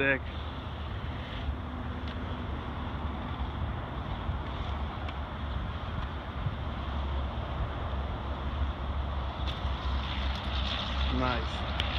sick. Nice.